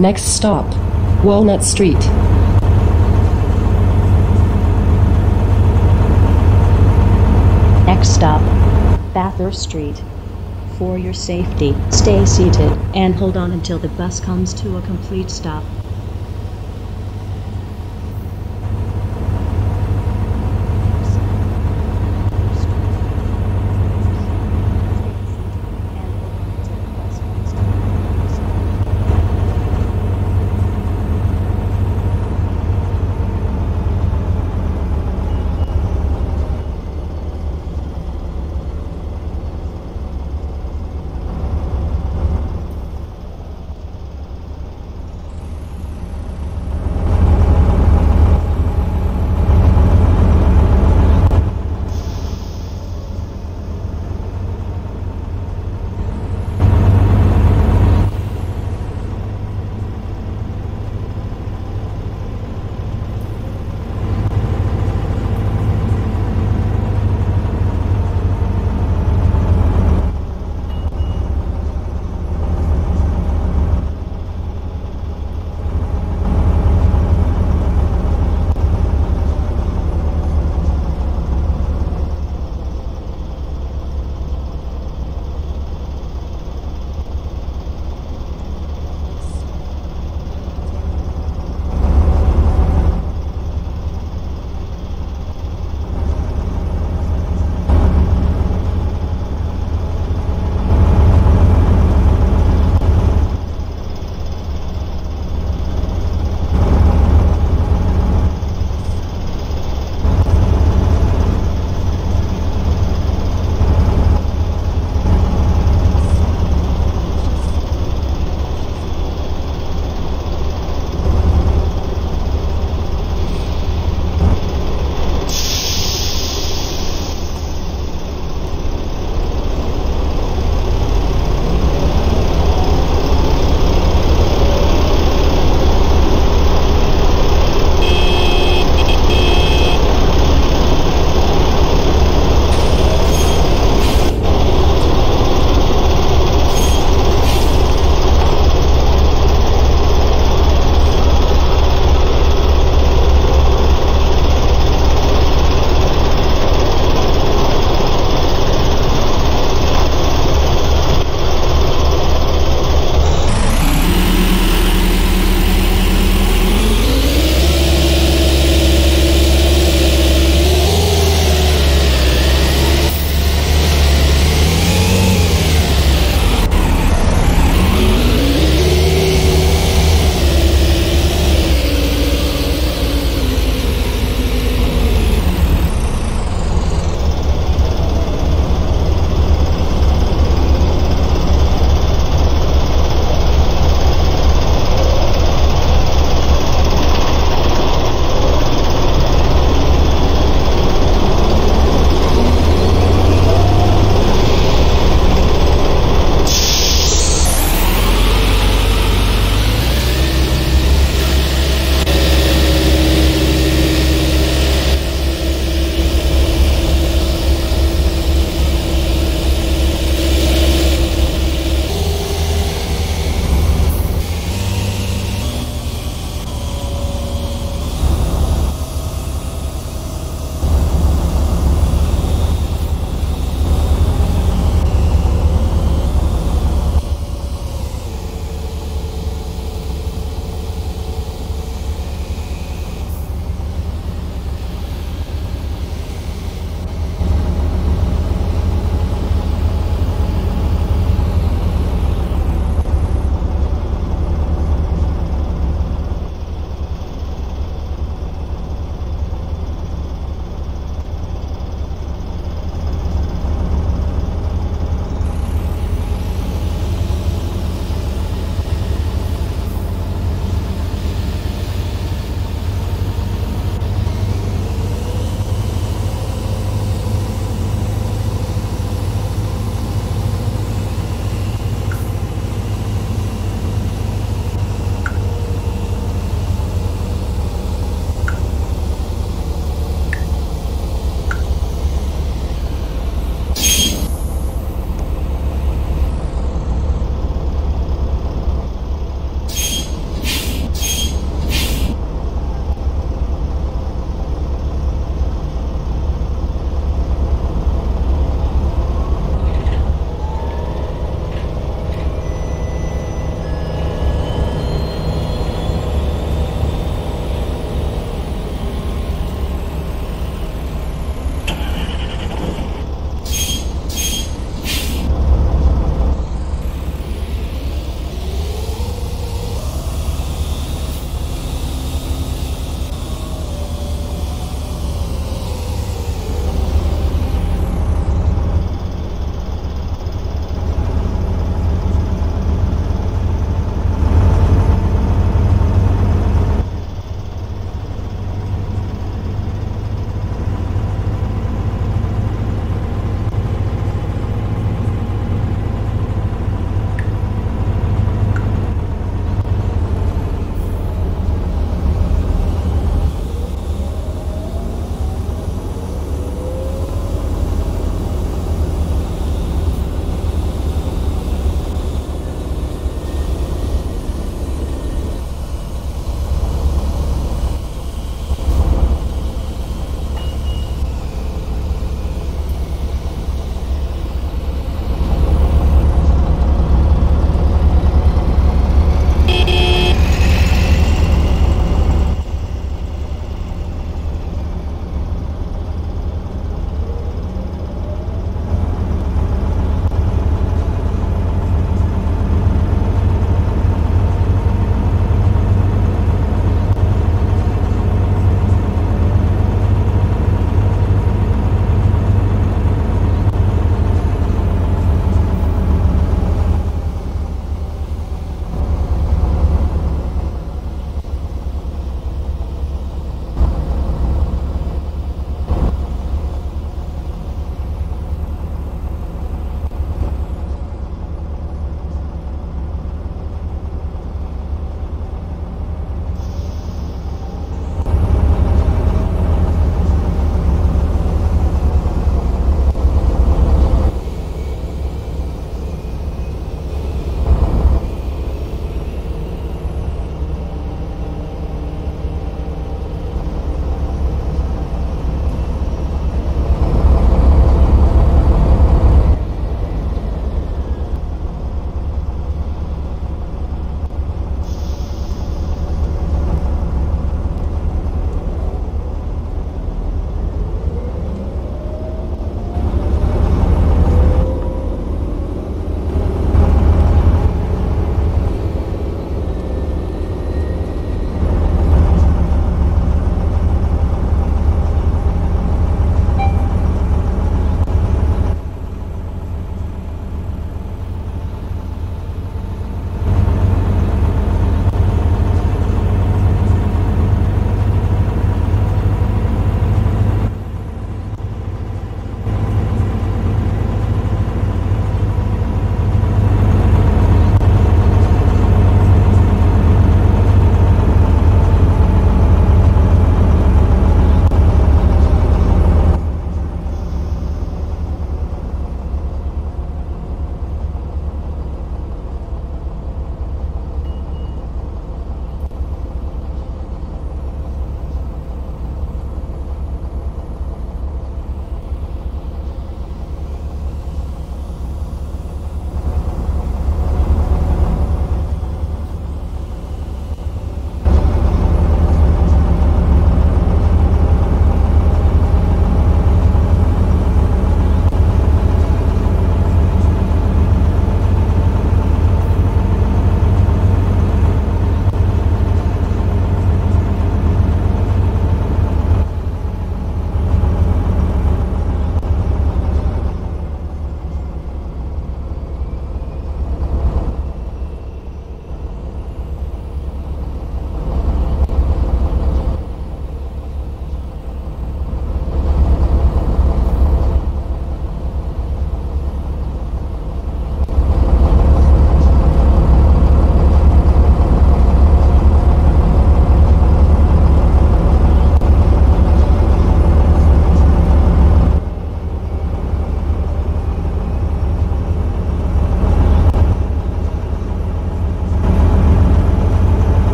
Next stop, Walnut Street. Next stop, Bathurst Street. For your safety, stay seated and hold on until the bus comes to a complete stop.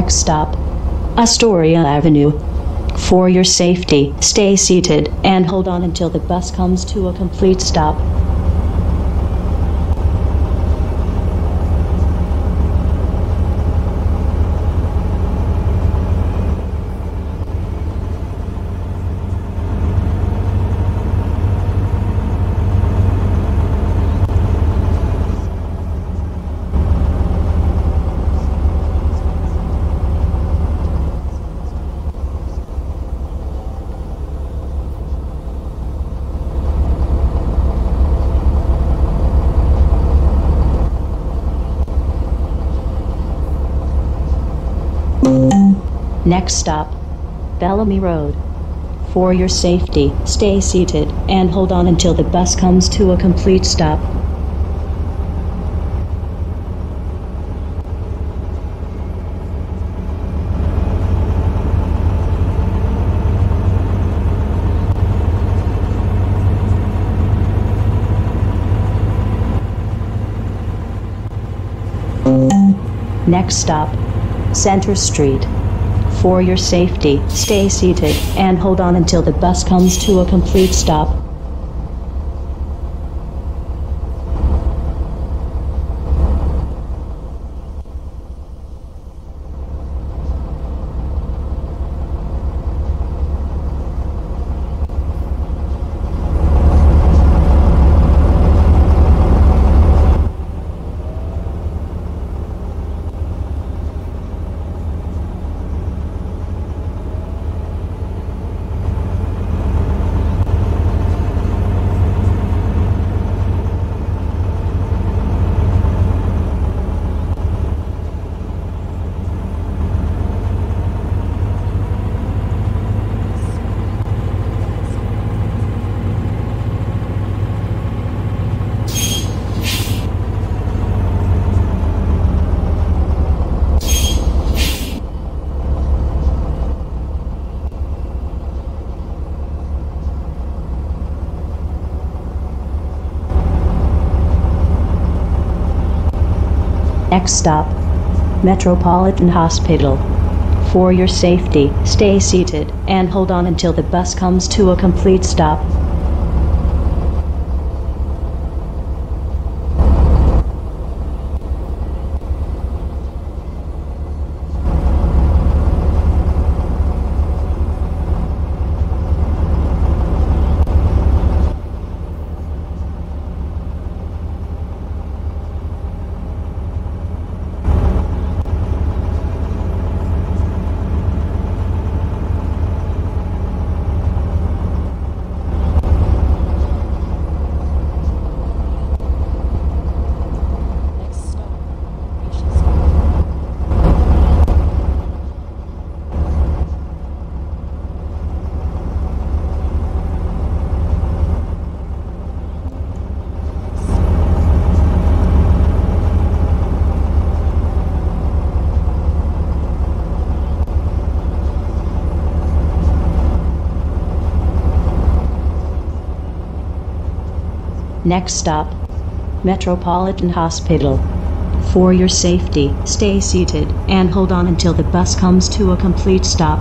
Next stop, Astoria Avenue. For your safety, stay seated and hold on until the bus comes to a complete stop. Next stop, Bellamy Road. For your safety, stay seated and hold on until the bus comes to a complete stop. Next stop, Center Street. For your safety, stay seated and hold on until the bus comes to a complete stop. Next stop, Metropolitan Hospital. For your safety, stay seated and hold on until the bus comes to a complete stop. Next stop, Metropolitan Hospital. For your safety, stay seated and hold on until the bus comes to a complete stop.